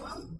Well,